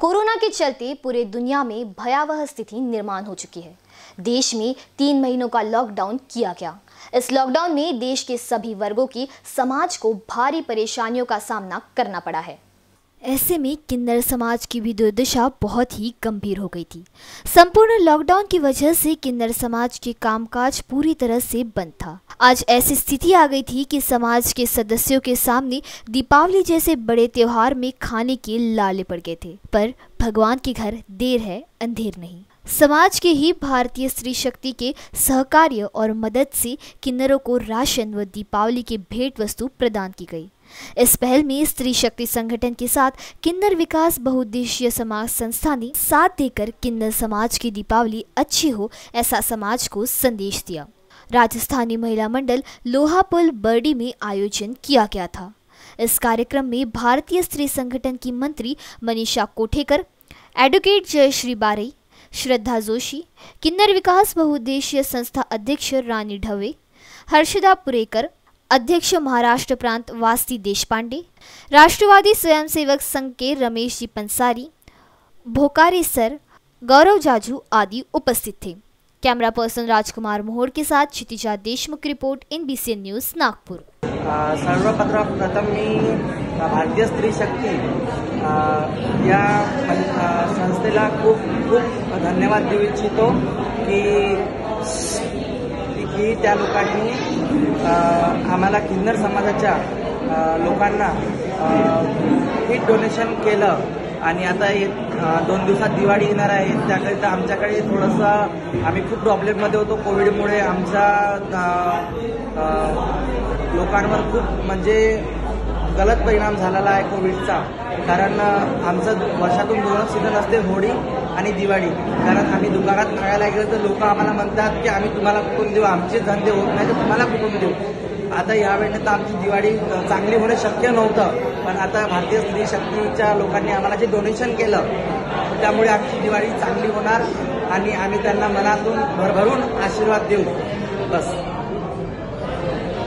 Corona के चलते पूरे दुनिया में भयावह स्थिति निर्माण हो चुकी है। देश में तीन महीनों का लॉकडाउन किया गया। इस लॉकडाउन में देश के सभी वर्गों की समाज को भारी परेशानियों का सामना करना पड़ा है। ऐसे में किन्नर समाज की भी दुर्दशा बहुत ही गंभीर हो गई थी। संपूर्ण लॉकडाउन की वजह से किन्नर समाज के कामकाज पूरी तरह से बंद था। आज ऐसी स्थिति आ गई थी कि समाज के सदस्यों के सामने दीपावली जैसे बड़े त्योहार में खाने के लाले पड़ गए थे। पर भगवान के घर देर है, अंधेर नहीं। समाज के ही भारतीय स्त्री शक्ति के सहकार्य और मदद से किन्नरों को राशन व दीपावली के भेंट वस्तु प्रदान की गई। इस पहल में स्त्री शक्ति संगठन के साथ किन्नर विकास बहुउद्देशीय समाज संस्था ने साथ देकर किन्नर समाज की दीपावली अच्छी हो ऐसा समाज को संदेश दिया। राजस्थानी महिला मंडल लोहापुल, बर्डी में आयोजन किया गया था। इस कार्यक्रम में भारतीय स्त्री संगठन की मंत्री मनीषा कोठेकर, एडवोकेट जयश्री बारई, श्रद्धा जोशी, किन्नर विकास बहुउद्देशीय संस्था अध्यक्ष रानी ढवे हर्षदा पुरेकर अध्यक्ष महाराष्ट्र प्रांत वास्ती देशपांडे, राष्ट्रवादी स्वयंसेवक संघ के रमेश जी पंसारी, भोकारे सर गौरव जाजू आदि उपस्थित थे। कैमरा पर्सन राजकुमार मोहोड़ के साथ Kshitija Deshmukh report in news Nagpur. सर्वप्रथम मी भारतीय स्त्री शक्ती या संस्थेला खूप खूप धन्यवाद देऊ इच्छितो की की आम्हाला किन्नर समाजाच्या लोकांना किट डोनेशन केलं. आणि आता एक दोन दिवसात दिवाळी येणार आहे. त्याकरिता आमच्याकडे थोडंसं आम्ही खूप प्रॉब्लेममध्ये होतो. कोविडमुळे आमच्या लोकांवर खूप म्हणजे गलत परिणाम झालेला आहे कोविडचा कारण आमचं वर्षातून दोन सीझन असते होळी आणि दिवाळी. कारण आम्ही दुकानात खायला गेलो तर लोक आम्हाला म्हणतात की आम्ही तुम्हाला कुठून देऊ. आमचे धंदे होत नाही तर तुम्हाला कुठून देऊ. आता यावेळेला तर आमची दिवाळी चांगली होणं शक्य नव्हतं. पण आता भारतीय स्त्री शक्तीच्या लोकांनी आम्हाला जे डोनेशन केलं त्यामुळे आमची दिवाळी चांगली होणार आणि आम्ही त्यांना मनातून भरभरून आशीर्वाद देऊ. बस.